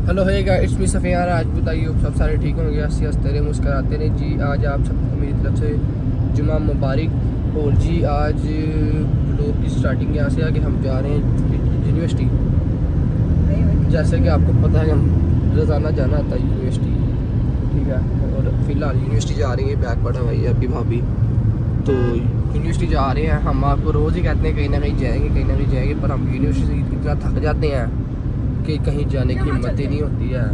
Hello है it's me Sufyan आज बताइए सब सारे ठीक होंगे। हँसी हँसते रहे, मुस्कराते रहे। जी, आज आप सबको मेरी तरफ़ से जुमा मुबारक। और जी, आज लोग की स्टार्टिंग यहाँ से आके हम जा रहे हैं यूनिवर्सिटी जैसे कि आपको पता है, हम रोज़ाना जाना आता है यूनिवर्सिटी ठीक है? और फ़िलहाल यूनिवर्सिटी जा रही है, बैग पढ़ा हुई अभी भाभी। तो यूनिवर्सिटी जा रहे हैं। हम आपको रोज़ ही कहते हैं, कहीं ना कहीं जाएँगे, कहीं ना कहीं जाएँगे, पर हम यूनिवर्सिटी इतना थक जाते हैं। कि कहीं जाने की हिम्मत ही नहीं होती है।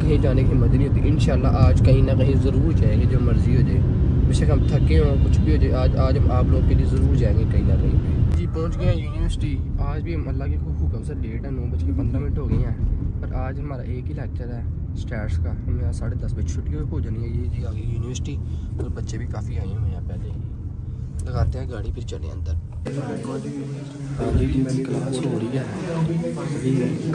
कहीं जाने की हिम्मत नहीं होती। इन आज कहीं ना कहीं ज़रूर जाएँगे, जो मर्ज़ी हो जाए। बेशक हम थके हों, कुछ भी हो जाए, आज आज हम आप लोग के लिए ज़रूर जाएँगे कहीं ना कहीं जी, पहुँच गए हैं यूनिवर्सिटी आज भी हम अल्लाह के हुक्म से लेट है, नौ बज के पंद्रह मिनट हो गए हैं। पर आज हमारा एक ही लेक्चर है स्टैट्स का। हम यहाँ साढ़े दस बजे छुट्टी हो जानी है। ये जी आ गई यूनिवर्सिटी और बच्चे भी काफ़ी आए हुए हैं पहले ही लगाते हैं गाड़ी फिर चले अंदर। क्लास हो रही है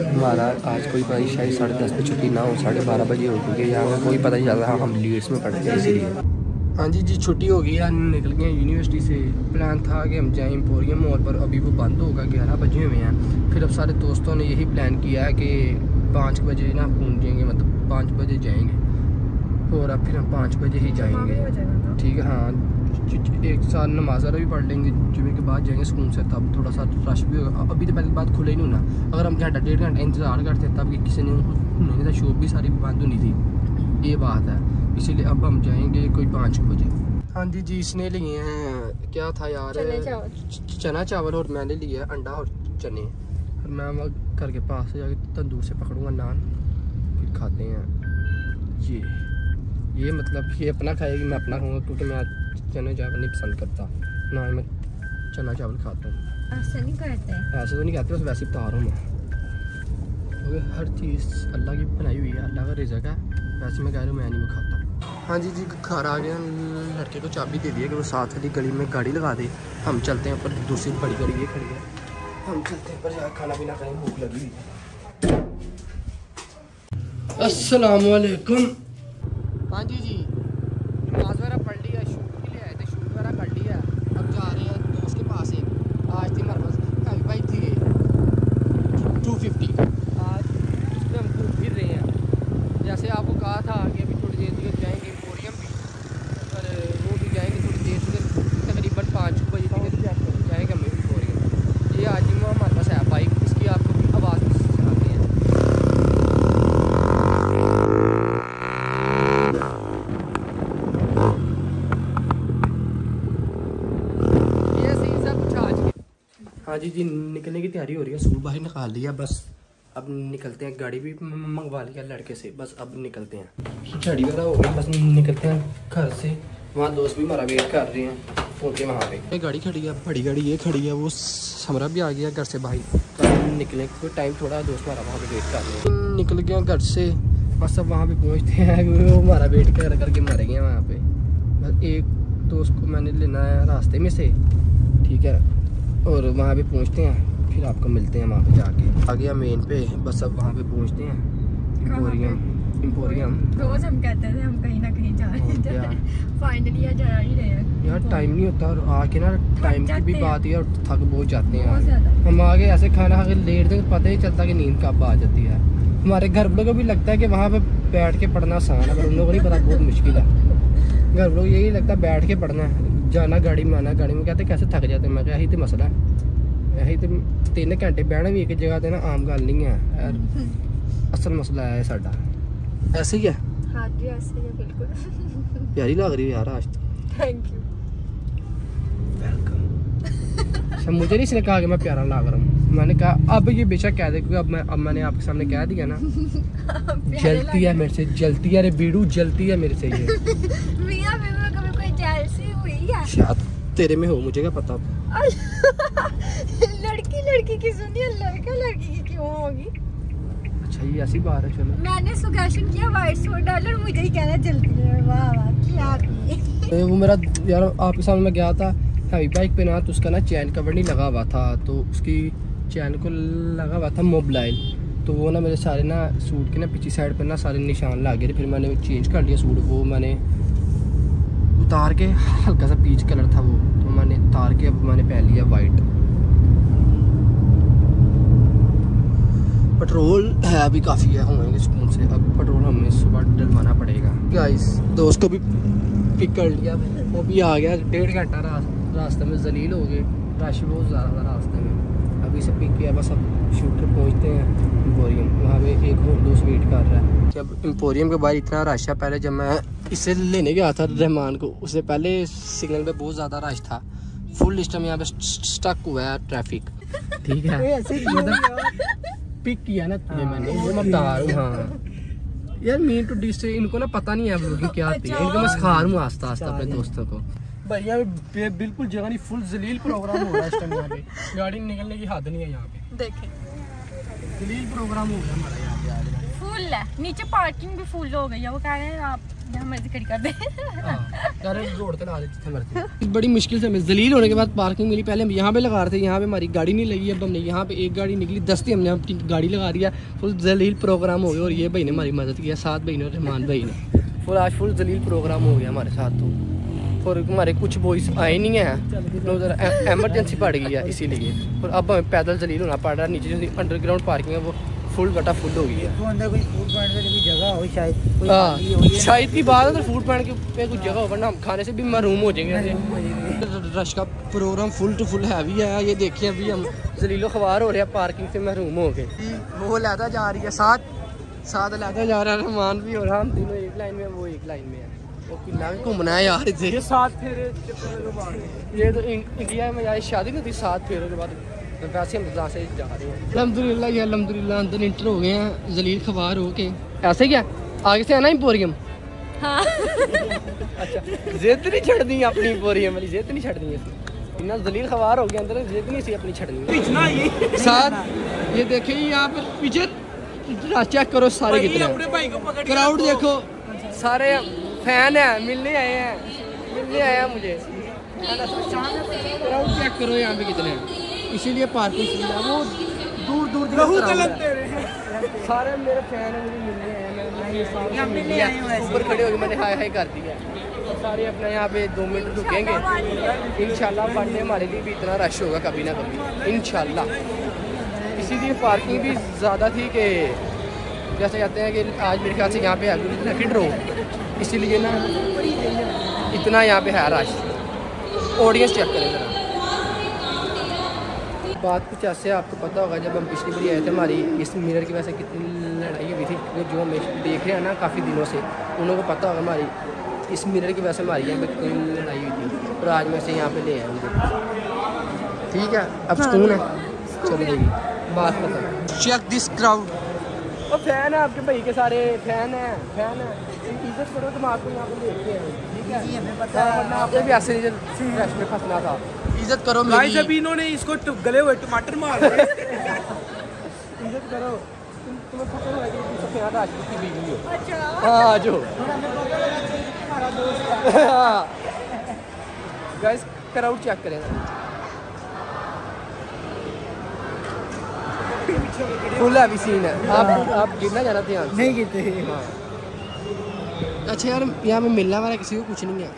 हमारा आज कोई पता शायद साढ़े दस बजे छुट्टी ना हो साढ़े बारह बजे हो क्योंकि यहाँ कोई पता नहीं चल रहा हम लीड्स में पढ़ते हैं इसीलिए। हाँ जी जी छुट्टी हो गई है निकल गए यूनिवर्सिटी से। प्लान था कि हम जाएँ एम्पोरियम मॉल पर अभी वो बंद होगा ग्यारह बजे हुए हैं। फिर अब सारे दोस्तों ने यही प्लान किया है कि पाँच बजे ना पहुँचेंगे मतलब पाँच बजे जाएँगे और अब फिर हम पाँच बजे ही जाएँगे। ठीक है हाँ एक साल नमाजा भी पढ़ लेंगे जुमे के बाद जाएँगे सुकून से तब थोड़ा सा रश भी होगा। अभी तो पहले बात खुले नहीं होना। अगर हम घंटा डेढ़ घंटा इंतज़ार करते तब कि किसी ने नहीं था शॉप भी सारी बंद होनी थी। ये बात है। इसीलिए अब हम जाएँगे कोई पाँच बजे। हाँ जी जी इसने लिए हैं। क्या था यार? चना चावल। और मैंने लिया अंडा और चने। मैं घर के पास से जाके तंदूर से पकड़ूँगा नान। फिर खाते हैं। ये ये मतलब ये अपना खाएगी मैं अपना खाऊँगा क्योंकि मैं चना चावल नहीं पसंद करता। ना ही मैं चना चावल खाता हूँ। ऐसे नहीं करते? ऐसे तो नहीं कहते बस वैसे बता रहा हूँ मैं। हर चीज़ अल्लाह की बनाई हुई है अल्लाह का रिजक है। वैसे मैं कह रहा हूँ मैं नहीं खाता। हाँ जी जी घर आ गया लड़के को चाबी दे दिया कि वो साथ वाली गली में गाड़ी लगा दे। हम चलते हैं ऊपर दूसरी बड़ी गाड़ी ये खड़ी है। हम चलते हैं ऊपर जाकर खाना पीना करें भूख लगी हुई है। असलकुम हाँ जी जी नमाज़ वगैरह पढ़ लिया शूट भी ले आए थे शूट वगैरह कर लिया अब जा रहे हैं दोस्त के पास एक आज थी हमारे पास हैवी बाइक थी टू फिफ्टी आज उस पर हम घूम फिर रहे हैं जैसे आपको कहा था कि अभी थोड़ी देर तक जाएँगे एम्पोरियम भी पर वो भी जाएँगे थोड़ी देर तक तकरीबन पाँच बजे तक जाएँगे हम एम्पोरियम ये आज ही हमारे पास है बाइक इसकी आपको भी आवाज़ सुनाते हैं हाँ जी जी, निकलने की तैयारी हो रही है। सूट बाहर निकाल लिया, बस। अब निकलते हैं, गाड़ी भी मंगवा लिया लड़के से। बस अब निकलते हैं। गाड़ी वगैरह हो गई बस निकलते हैं घर से। वहाँ दोस्त भी हमारा वेट कर रहे हैं पहुँचे वहाँ पे। ये गाड़ी खड़ी है, बड़ी गाड़ी ये खड़ी है, वो समरा भी आ गया घर से, भाई। तो निकलने को टाइम थोड़ा दोस्त हमारा वहाँ पे वेट कर रहे हैं। निकल गया घर से, बस अब वहाँ पे पहुँचते हैं। वो हमारा वेट कर, करके मर गए वहाँ पे। बस एक दोस्त को मैंने लेना है रास्ते में से, ठीक है। और वहाँ पे पहुँचते हैं। फिर आपको मिलते हैं वहाँ पे जाके। आ गया मेन पे। बस अब वहाँ पे पहुँचते हैं। एम्पोरियम एम्पोरियम रोज हम कहते थे हम कहीं ना कहीं जा रहे हैं फाइनली जा ही रहे हैं। यार टाइम नहीं होता और आके ना टाइम की भी बात है। और थक बहुत जाते हैं हम आगे ऐसे खाना खा के लेट तक पता ही चलता कि नींद कब आ जाती है। हमारे घर वालों को भी लगता है कि वहाँ पे बैठ के पढ़ना आसान है पर उन लोगों को नहीं पता बहुत मुश्किल है। घर वालों को यही लगता है बैठ के पढ़ना है। जाना गाड़ी में आना गाड़ी में कहते कैसे थक जाते मैं यही तो मसला है यही तो तीन घंटे बहना भी एक जगह ना आम गल नहीं है असल मसला है साडा ऐसे ही है प्यारी लग रही यार आज थैंक यू मुझे नहीं इसने कहा कि मैं प्यारा लाग रहा हूँ मैंने कहा अब ये बेशक कह दे क्योंकि अब मैं अब मैंने आपके सामने कह दिया ना जलती है मेरे से जलती है अरे बीड़ू जलती है मेरे से ये शायद तेरे में हो मुझे क्या पता? लड़की लड़की की सुनिए लड़का लड़की की क्यों होगी? अच्छा ये ऐसी बात है चलो। मैंने सुगेशन किया व्हाइट सूट डालो और मुझे ही कहना जल्दी है। वाह वाह क्या ए, वो मेरा यार आपके सामने मैं गया था हैवी बाइक पे ना तो उसका ना चैन कवर नहीं लगा हुआ था तो उसकी चैन को लगा हुआ था मोबाइल तो वो ना मेरे सारे ना सूट के ना पीछे साइड पर ना सारे निशान लग गए थे फिर मैंने चेंज कर लिया सूट वो मैंने उतार के हल्का सा पीच कलर था वो तो मैंने उतार के, अब मैंने पहन लिया वाइट पेट्रोल है अभी काफ़ी है, होंगे सुकून से। अब पेट्रोल हमें सुबह डलवाना पड़ेगा। गाइस दोस्त को भी पिक कर लिया। वो भी आ गया, डेढ़ घंटा रास्ते में जलील हो गए। रश बहुत ज़्यादा था रास्ते में। अभी से पिक किया, बस अब शूटर पहुँचते हैं एम्पोरियम वहाँ पे एक और दोस्त वेट कर रहा है। जब एम्पोरियम के बाहर इतना रश है, पहले जब मैं इसे लेने गया था रहमान को। उससे पहले सिग्नल पे बहुत ज़्यादा रश था। फुल सिस्टम यहाँ पे स्टक हुआ है ट्रैफ़िक ठीक है। मतलब पिक किया ना तुझे मैंने। ये मैं बता रहा हूँ। हाँ यार मीन टू डिस्ट इनको ना पता नहीं है ब्लॉगिंग क्या आती है। इनको मैं सिखा रहा हूँ आस्ता आस्ता अपने दोस्तों को। भैया बिल्कुल जगह नहीं फुल जलील प्रोग्राम हो रहा है इस टाइम यहाँ पे। गाड़ी निकलने की हद नहीं है यहाँ पे। देखें। जलील प्रोग्राम हो गया हमारा। यहाँ पे आज फुल है। नीचे पार्किंग भी फुल हो गई है। वो कह रहे हैं आप मरते बड़ी मुश्किल से हमें जलील होने के बाद पार्किंग मिली। पहले हम यहाँ पे लगा रहे थे यहाँ पे हमारी गाड़ी नहीं लगी अब हमने यहाँ पे एक गाड़ी निकली दस थी हमने अपनी गाड़ी लगा दिया फुल जलील प्रोग्राम हो गया और ये भाई ने हमारी मदद किया सात भाई ने और रहमान भाई ने। फुल आज फुल जलील प्रोग्राम हो गया हमारे साथ तो। और हमारे कुछ बॉयज़ आए नहीं हैं। एमरजेंसी पड़ गई है इसीलिए। और अब हमें पैदल जलील होना पड़ रहा है नीचे जो अंडरग्राउंड पार्किंग है वो फुल बटा फुल हो गई है तो जगह शायद हाँ हो ये शायद की बात है तो फ़ूड पॉइंट के पे कुछ जगह हो वरना हम खाने से भी महरूम हो जाएँगे रश का programme full to full heavy है ये देखिए अभी हम जलीलो खबार हो रहे हैं पार्किंग से महरूम हो गए वो लादा जा रही है साथ साथ लादा जा रहा है रहमान भी हो रहा हम तीनों एक लाइन में वो एक लाइन में है। वो किला भी घूमना है यार इसे सात फेरे ये तो इंडिया में यार शादी नहीं थी सात फेरों के बाद। तो वैसे हम से जा रहे हैं अलहमदिल्ला ये अलहमदिल्ला अंदर इंटर हो गए हैं जलील खबार हो के ऐसे क्या आगे से है ना इम्पोरियम हाँ अच्छा जिद नहीं छड़नी अपनी इम्पोरियम वाली जिद नहीं छड़नी इतना जलील खबार हो गया अंदर जिद नहीं सी अपनी छड़नी साथ ये देखिए यहाँ पर पीछे चेक करो सारे कितने क्राउड देखो सारे फ़ैन है मिलने आए हैं मिलने आए हैं मुझे क्राउड चेक करो यहाँ पे कितने हैं इसीलिए पार्किंग है वो दूर दूर सारे मेरे फ़ैन हैं मुझे मिलने हैं मैं- ऊपर खड़े होकर मैंने हाय हाय कर दिया। और सारे अपने यहाँ पे दो मिनट रुकेंगे। इंशाल्लाह पढ़ने हमारे लिए भी इतना रश होगा कभी ना कभी। इंशाल्लाह। इसीलिए पार्किंग भी ज़्यादा थी कि जैसे कहते हैं कि आज मेरे ख्याल से यहाँ पे है लकी ड्रो इसीलिए ना इतना यहाँ पे है रश ऑडियंस चेक करें जरा। बात कुछ ऐसे आपको पता होगा जब हम पिछली बार आए थे हमारी इस मिरर की वजह से कितनी लड़ाई हुई थी क्योंकि जो हम देख रहे हैं ना काफ़ी दिनों से उन लोगों को पता होगा हमारी इस मिरर की वजह से हमारी यहाँ पे कितनी लड़ाई हुई थी और आज मैं से यहाँ पे ले आया हूँ। ठीक है? अब सुकून है? चलो चलेगी बात पता चेक दिस क्राउड और फ़ैन है आपके भाई के सारे फ़ैन है फ़ैन है। इज़्ज़त करो तो हम आपको यहाँ पे देखते हैं ठीक है? हमें पता हाँ, आपने भी ऐसे रश में फंसना था। इज़्ज़त करो गाइस मेरी। अभी इन्होंने इसको गले हुए टमाटर मार दिए। इज़्ज़त करो। हो। हाँ गाइस क्राउड चेक करें। फुल हैवी सीन है। आप आप गिरना जाना ध्यान नहीं गिरते। हाँ। अच्छा यार यहाँ में मिलने वाला किसी को कुछ नहीं है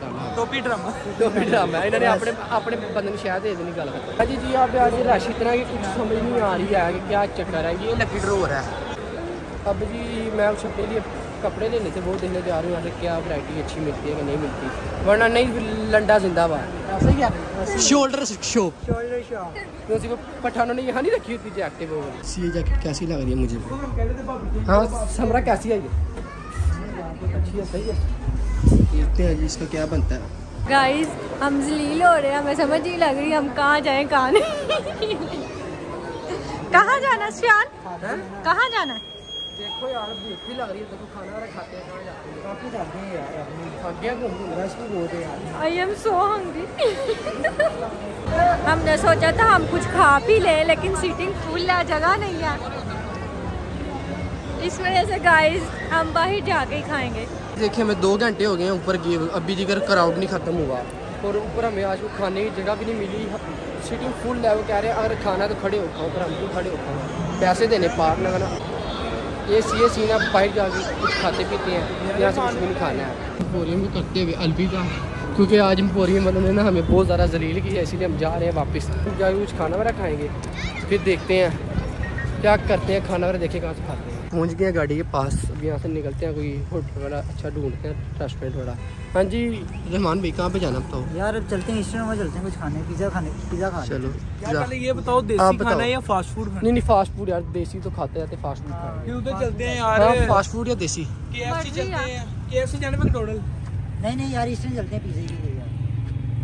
डालना टोपी ड्रामा। तो भी ड्रामा है। इन्होंने अपने अपने बंदे ने शायद नहीं गल करता जी जी यहाँ पे आज रश इतना कि कुछ समझ नहीं आ रही है कि क्या चक्कर है। ये लकी ड्रो हो। रहा है अब जी मैं उस अपने लिए कपड़े लेने थे वो देखने जा रहा हूँ। से क्या वैरायटी अच्छी मिलती है कि नहीं मिलती। वरना नहीं लंडा जिंदाबाद ऐसे क्या शोल्डर शोप शोल्डर शॉट क्योंकि वो पठानों ने यहाँ नहीं रखी होती जैकेट वो ये जैकेट कैसी लग रही है मुझे? हाँ समरा कैसी है ये? अच्छी है सही है। देखते हैं इसका क्या बनता है। गाइस हम जलील हो रहे हैं हमें समझ नहीं लग रही हम कहाँ जाएँ कहाँ नहीं। कहाँ जाना श्यान? कहाँ जाना है? देखो यार भूख भी लग रही है देखो खाना वाला खाते हैं कहाँ जाते हैं? काफ़ी जाते हैं यार थक गया घूम घूम रश भी बहुत है यार। आई एम सो हंग्री हमने सोचा था हम कुछ खा पी लें लेकिन सीटिंग फुल है जगह नहीं है। इस वजह से गाइस हम बाहर जाके ही खाएँगे। देखिए हमें दो घंटे हो गए हैं ऊपर गए अभी जिगर क्राउड नहीं खत्म हुआ। और ऊपर हमें आज को खाने की जगह भी नहीं मिली। सीटिंग फुल है वो कह रहे हैं अगर खाना तो खड़े हो खाओ पर हम क्यों खड़े हो। खाओ पैसे देने पार लगाना ये सी सीन आप बाहर जाके कुछ खाते पीते हैं यहाँ से कुछ भी नहीं खाना है। एम्पोरियम को करते हुए अलविदा। क्योंकि आज एम्पोरियम वालों ने ना हमें बहुत ज़्यादा जलील की है इसीलिए हम जा रहे हैं वापस। जाके कुछ खाना वगैरह खाएँगे फिर देखते हैं। क्या करते हैं खाना वगैरह देखिए कहाँ से खाते हैं? पहुँच गए गाड़ी के पास। अब यहाँ से निकलते हैं कोई होटल वाला अच्छा ढूंढते हैं रेस्टोरेंट वाला हाँ जी रहमान भाई कहाँ पे जाना बताओ? यार अब चलते हैं में चलते हैं कुछ खाने पिज्जा खाने पिज्जा खा चलो यार पहले ये बताओ देसी बताओ। खाना है या फास्ट फ़ूड खाना? नहीं नहीं फास्ट फ़ूड यार देसी तो खाते रहते फास्ट फ़ूड खाते क्यों तो चलते हैं हाँ यार फास्ट फ़ूड या देसी? केएफसी चलते हैं केएफसी जाने मैकडॉनल्ड नहीं नहीं यार ईस्टर्न चलते हैं पिज्जा के लिए यार।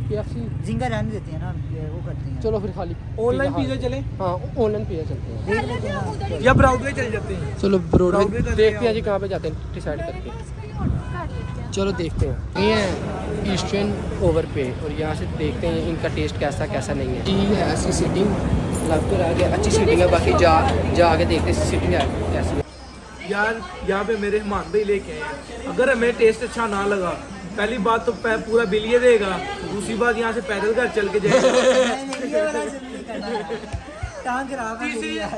के जिंगा रहने देते हैं ना वो करते हैं। चलो फिर खाली। ऑनलाइन पिज़्ज़ा चले? हाँ ऑनलाइन पिज्जा चलते हैं। ना या ब्राउडवे चल जाते हैं। चलो ब्रोडवे देखते हैं जी कहाँ पे जाते हैं डिसाइड करके। हैं चलो देखते हैं। ये है ईस्टर्न ओवर पे और यहाँ से देखते हैं इनका टेस्ट कैसा कैसा नहीं है। जी है ऐसी सीटिंग लग तो रहा है अच्छी सीटिंग है बाकी जा जा के देखते हैं सीटिंग है कैसी। यार यहाँ पे मेरे मेहमान भाई लेके आए हैं। अगर हमें टेस्ट अच्छा ना लगा पहली बात तो पूरा बिल ये देगा, दूसरी बात यहाँ से पैदल घर चल के जाएगा।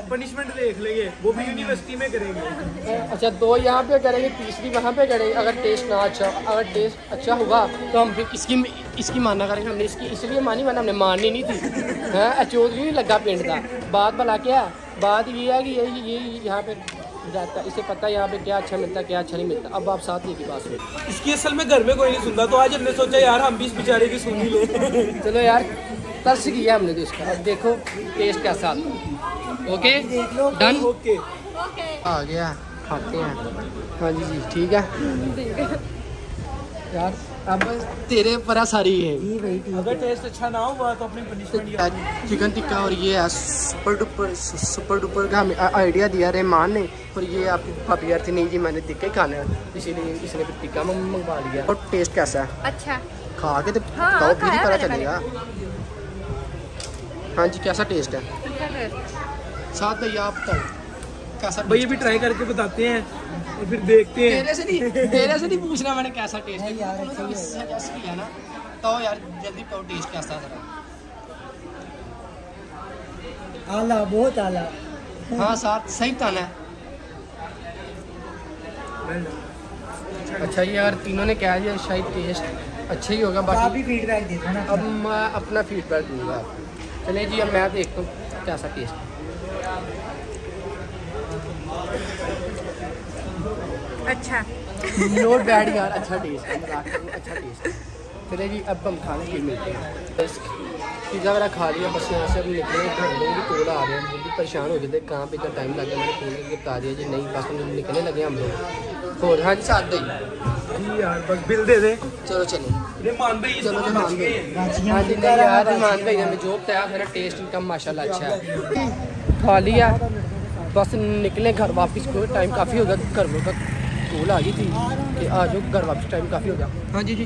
पनिशमेंट देख लेंगे, वो भी यूनिवर्सिटी में करेंगे। अच्छा दो यहाँ पे करेंगे, तीसरी वहाँ पे करेंगे, अगर टेस्ट ना अच्छा अगर टेस्ट अच्छा हुआ तो हम फिर इसकी इसकी मानना करेंगे हमने, इसकी इसलिए मानी माना, हमने माननी नहीं थी। हाँ चौधरी नहीं लगा पिंड का। बात भला क्या? बात ये है कि ये ये यहाँ पे जाता इसे पता है यहाँ पे क्या अच्छा मिलता है क्या अच्छा नहीं मिलता। अब आप साथ की बात सुन। इसकी असल में घर में कोई नहीं सुनता तो आज हमने सोचा यार हम भी इस बेचारे की सुन ही ले। चलो यार तरस किया हमने तो इसका। अब देखो टेस्ट कैसा आता है ओके डन ओके ओके आ गया खाते हैं। हाँ जी जी ठीक है। यार अब तेरे पर सारी है। अगर टेस्ट अच्छा ना हुआ तो अपनी पनिशमेंट चिकन टिक्का और ये है सुपर डुपर सुपर डुपर का हमें आइडिया दिया रहमान ने। और ये आपकी भाभी यार थी नहीं जी मैंने टिक्का ही खाना है। इसीलिए इसने फिर टिक्का मंगवा लिया। और टेस्ट कैसा है? अच्छा। खा के तो हाँ, ही पता चलेगा। हाँ जी कैसा टेस्ट है? साथ भैया आप बताओ कैसा भाई भी ट्राई करके बताते हैं और फिर देखते हैं। तेरे से नहीं तेरे से नहीं पूछना मैंने कैसा टेस्ट है यार, तो सजेस्ट किया ना तो यार जल्दी बताओ टेस्ट कैसा है जरा आला बहुत आला। हाँ साथ सही बताना है। अच्छा ये अगर तीनों ने कह दिया शायद टेस्ट अच्छा ही होगा आप ही बाकी फीडबैक देते हैं ना अब मैं अपना फीडबैक दूँगा। चलिए जी अब मैं देखता हूँ कैसा टेस्ट अच्छा। नोट बैड यार अच्छा टेस्ट है अच्छा टेस्ट है चलिए जी अब हम खाने के मिलते हैं। बस पिज़्ज़ा वगैरह खा लिया बस यहाँ से अब निकले घर में भी कोला आ रहे हैं। हम भी परेशान हो गए थे कहाँ पे इतना टाइम लग गया मैंने कोले के बता दिया जी नहीं बस हम निकलने लगे हम लोग। और हाँ जी साथ जी यार बस बिल दे दे। चलो चलो। भाई चलो हैं। जी यार ईमान भाई हमें जो बताया मेरा टेस्ट इनका माशाल्लाह अच्छा है। खा लिया बस निकले घर वापस को टाइम काफ़ी हो गया घर में। का कॉल आ गई थी कि आ जाओ घर वापस टाइम काफ़ी हो गया। हाँ जी जी।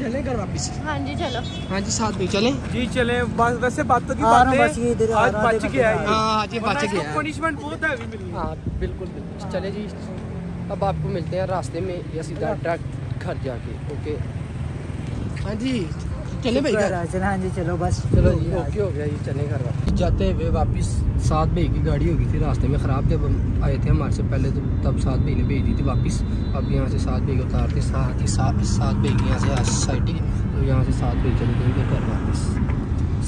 चले घर वापस? हाँ जी चलो। हाँ जी साथ में चलें? जी चले। बस वैसे बातों की आ रहा हूँ, बात इधर है आज बच गया है। हाँ आज ये बच गया है। पनिशमेंट बहुत हैवी मिली है। हाँ बिल्कुल बिल्कुल। चले जी। अब आपको मिलते हैं रास्ते में या सीधा डायरेक्ट घर जाके ओके? हाँ जी। चले भाई हाँ जी चलो बस। चलो ओके हो गया जी चले घर वापस। जाते हुए वापस सात भाई की गाड़ी हो गई थी रास्ते में ख़राब अब हम आए थे हमारे से पहले तो तब सात भाई ने भेज दी थी वापस अब यहाँ से सात भाई उतारते साथ ही सात सात भाई की यहाँ से सोसाइटी तो यहाँ से सात भाई चले जाएँगे घर वापस।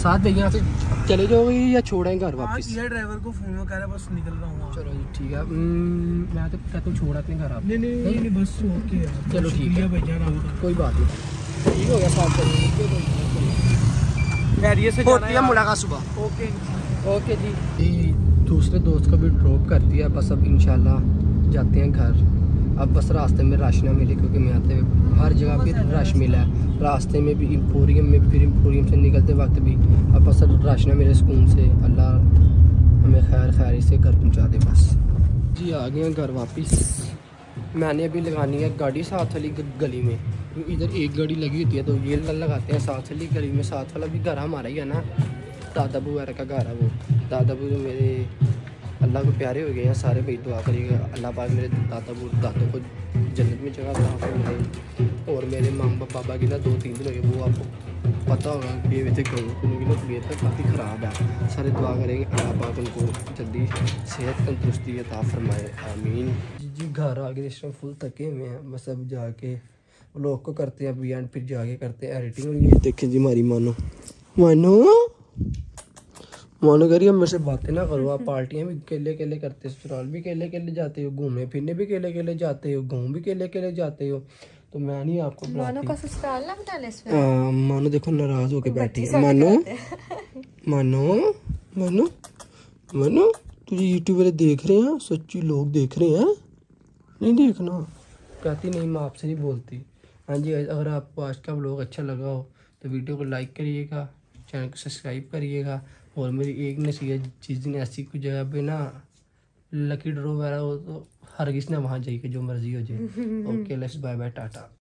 सात भाई यहाँ से चले जाओगे या छोड़ेंगे घर आज वापस? ये ड्राइवर को फ़ोन में कह रहा बस निकल रहा हूँ। चलो जी ठीक है हम्म, मैं तो कहता हूँ छोड़ अपने घर आप नहीं नहीं नहीं, नहीं बस ओके चलो ठीक है। भैया कोई बात नहीं। ठीक हो गया सात खैरियत से होती है मुलाकात सुबह। ओके ओके जी। जी दूसरे दोस्त को भी ड्रॉप कर दिया बस अब इंशाल्लाह जाते हैं घर। अब बस रास्ते में रश ना मिले क्योंकि मैं आते हुए हर जगह पे रश मिला है। रास्ते में भी एम्पोरियम में फिर एम्पोरियम से निकलते वक्त भी अब बस रश ना मिले सुकून से। अल्लाह हमें खैर खैर से घर पहुँचा दे बस। जी आ गए हैं घर वापस। मैंने अभी लगानी है गाड़ी साथ वाली गली में। इधर एक गाड़ी लगी होती है तो ये लगाते हैं साथ वाली गली में। साथ वाला भी घर हमारा ही है ना। दादा वगैरह का घर है वो। दादा जो मेरे अल्लाह को प्यारे हो गए हैं, सारे भाई दुआ करिएगा अल्लाह पाक मेरे दादा बू दादों को जन्नत में जगह अल्लाह को मिले और मेरे मामा पापा की ना दो तीन दिन हो गए वो आपको पता होगा कि ये कहूँ उनकी ना तबीयत ना काफ़ी ख़राब है। सारे दुआ करेंगे, अल्लाह पाक उनको जल्दी सेहत तंदुरुस्ती अता फरमाए। आमीन। जी घर आ गए इस टाइम फुल थके हुए हैं बस अब जाके लोग को करते हैं अभी एंड फिर जाके करते हैं एडिटिंग और ये देखें जी हमारी मानो। मानो? मानो करिए मेरे से बातें ना करो आप पार्टियाँ भी अकेले अकेले करते हो ससुराल भी अकेले अकेले जाते हो घूमने फिरने भी अकेले अकेले जाते हो गाँव भी अकेले अकेले जाते हो तो मैं नहीं आपको मानो का ससुराल ना बता ले इसमें मानो देखो नाराज़ होके बैठी है। मानो? मानो? मानो? मानो? तुझे यूट्यूब वाले देख रहे हैं सच्ची लोग देख रहे हैं? नहीं देखना। कहती नहीं मैं आपसे नहीं बोलती। हाँ जी अगर आपको आज का ब्लॉग अच्छा लगा हो तो वीडियो को लाइक करिएगा चैनल को सब्सक्राइब करिएगा और मेरी एक नसीहत जिस दिन ऐसी कोई जगह पे ना लकी ड्रो वगैरह हो तो हर किसी ने वहाँ जाइए जो मर्ज़ी हो जाए। Okay let's bye bye tata.